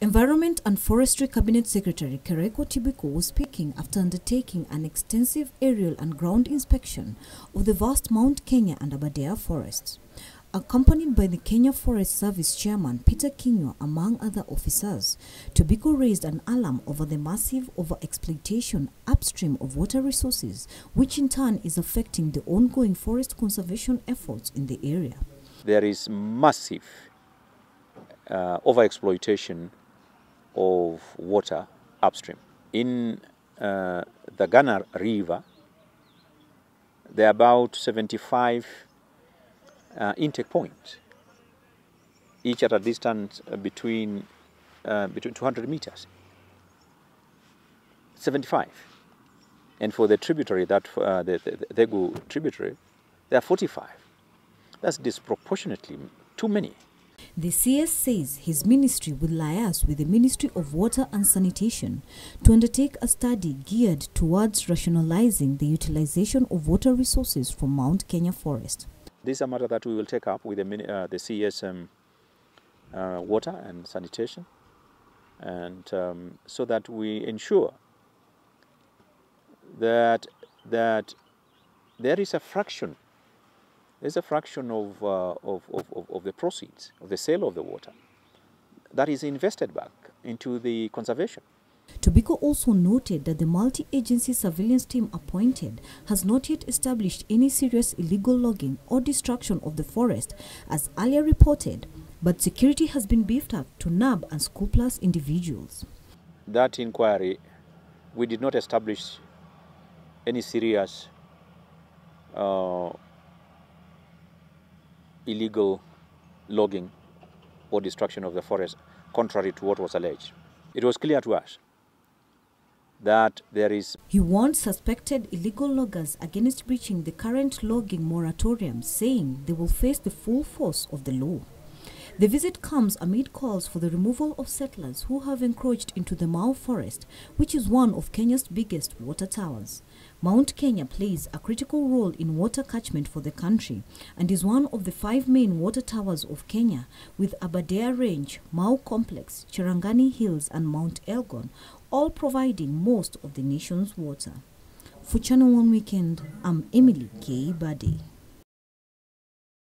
Environment and Forestry Cabinet Secretary Keriako Tobiko was speaking after undertaking an extensive aerial and ground inspection of the vast Mount Kenya and Aberdare forests. Accompanied by the Kenya Forest Service Chairman Peter Kinyua, among other officers, Tobiko raised an alarm over the massive overexploitation upstream of water resources, which in turn is affecting the ongoing forest conservation efforts in the area. There is massive uh, overexploitation of water upstream. In uh, the Ghana River, there are about 75 uh, intake points, each at a distance between, uh, between 200 meters. 75. And for the tributary, that uh, the, the, the tributary, there are 45. That's disproportionately too many. The CS says his ministry will liaise with the Ministry of Water and Sanitation to undertake a study geared towards rationalizing the utilization of water resources from Mount Kenya Forest. This is a matter that we will take up with the, uh, the CS um, uh, Water and Sanitation, and um, so that we ensure that that there is a fraction there's a fraction of, uh, of, of, of, the proceeds of the sale of the water that is invested back into the conservation. Tobiko also noted that the multi-agency surveillance team appointed has not yet established any serious illegal logging or destruction of the forest as earlier reported, but security has been beefed up to nab and scrupulous individuals. That inquiry, we did not establish any serious uh, illegal logging or destruction of the forest, contrary to what was alleged. It was clear to us that there is. He warned suspected illegal loggers against breaching the current logging moratorium, saying they will face the full force of the law. The visit comes amid calls for the removal of settlers who have encroached into the Mau forest, which is one of Kenya's biggest water towers. Mount Kenya plays a critical role in water catchment for the country and is one of the five main water towers of Kenya, with Aberdare Range, Mau Complex, Cherangani Hills, and Mount Elgon all providing most of the nation's water. For Channel One Weekend, I'm Emily K. Bade.